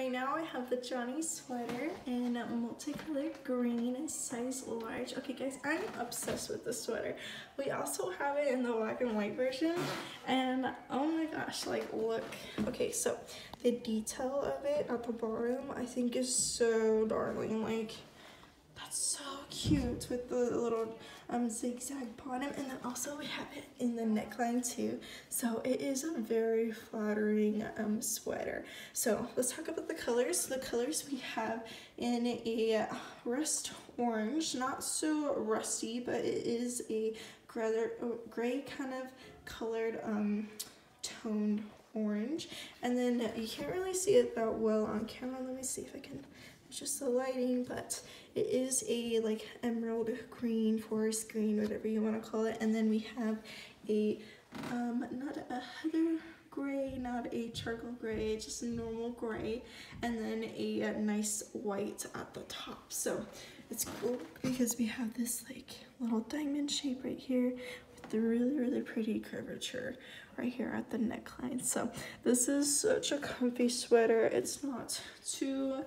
Right now I have the Johnnie sweater in multicolored green, size large. Okay guys, I'm obsessed with this sweater. We also have it in the black and white version and oh my gosh, like look. Okay, so the detail of it at the bottom I think is so darling. Like that's so cute with the little um, zigzag bottom. And then also we have it in the neckline too. So it is a very flattering um, sweater. So let's talk about the colors. The colors we have in a rust orange. Not so rusty but it is a gray, gray kind of colored um, toned orange. And then you can't really see it that well on camera. Let me see if I can just the lighting, but it is a like emerald green, forest green, whatever you want to call it. And then we have a, um, not a heather gray, not a charcoal gray, just a normal gray, and then a, a nice white at the top. So it's cool because we have this like little diamond shape right here with the really, really pretty curvature right here at the neckline. So this is such a comfy sweater. It's not too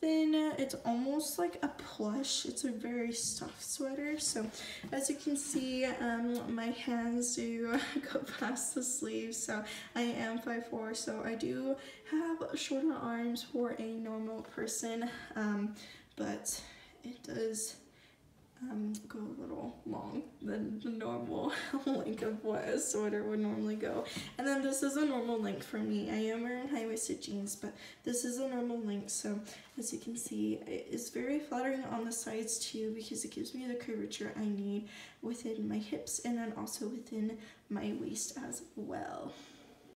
thin. It's almost like a plush. It's a very soft sweater. So as you can see, um, my hands do go past the sleeves. So I am 5'4", so I do have shorter arms for a normal person. Um, but it does um, go a little long than the normal length of what a sweater would normally go. And then this is a normal length for me. I am wearing high-waisted jeans, but this is a normal length. So as you can see, it is very flattering on the sides too because it gives me the curvature I need within my hips and then also within my waist as well.